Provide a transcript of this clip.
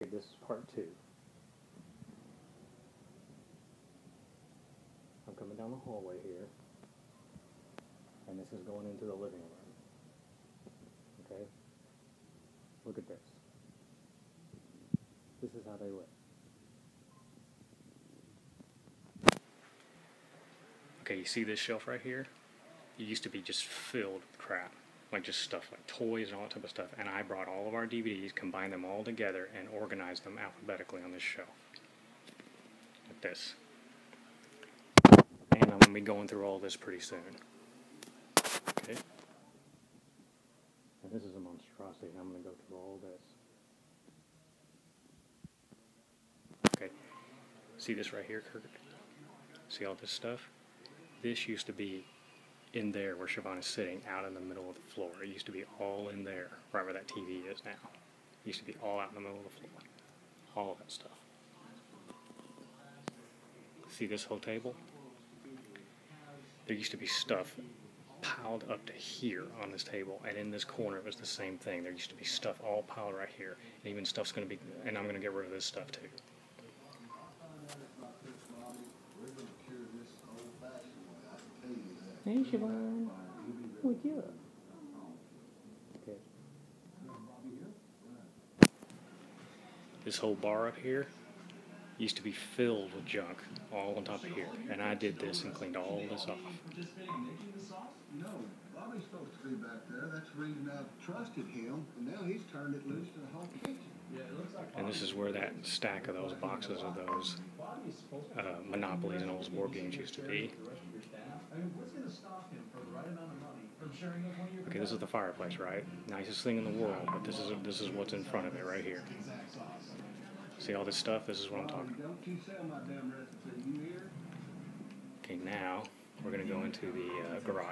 This is part two. I'm coming down the hallway here, and this is going into the living room. Okay? Look at this. This is how they live. Okay, you see this shelf right here? It used to be just filled with crap. Like just stuff like toys and all that type of stuff. And I brought all of our DVDs, combined them all together, and organized them alphabetically on this shelf. Like this. And I'm going to be going through all this pretty soon. Okay? And this is a monstrosity. and I'm going to go through all this. Okay. See this right here, Kirk? See all this stuff? This used to be in there where Siobhan is sitting, out in the middle of the floor. It used to be all in there, right where that TV is now. It used to be all out in the middle of the floor. All of that stuff. See this whole table? There used to be stuff piled up to here on this table, and in this corner it was the same thing. There used to be stuff all piled right here, and even stuff's going to be, and I'm going to get rid of this stuff too. Hey, Siobhan. What's up? Okay. This whole bar up here used to be filled with junk all on top of here. And I did this and cleaned all this off. No, Bobby's supposed to be back there. That's the reason I trusted him, and now he's turned it loose to the whole kitchen. And this is where that stack of those boxes of those uh, Monopolies and old board games used to be. Okay, this is the fireplace, right? Nicest thing in the world, but this is this is what's in front of it right here. See all this stuff? This is what I'm talking about. Don't you sell my damn recipe, you hear? Okay, now we're gonna go into the uh, garage.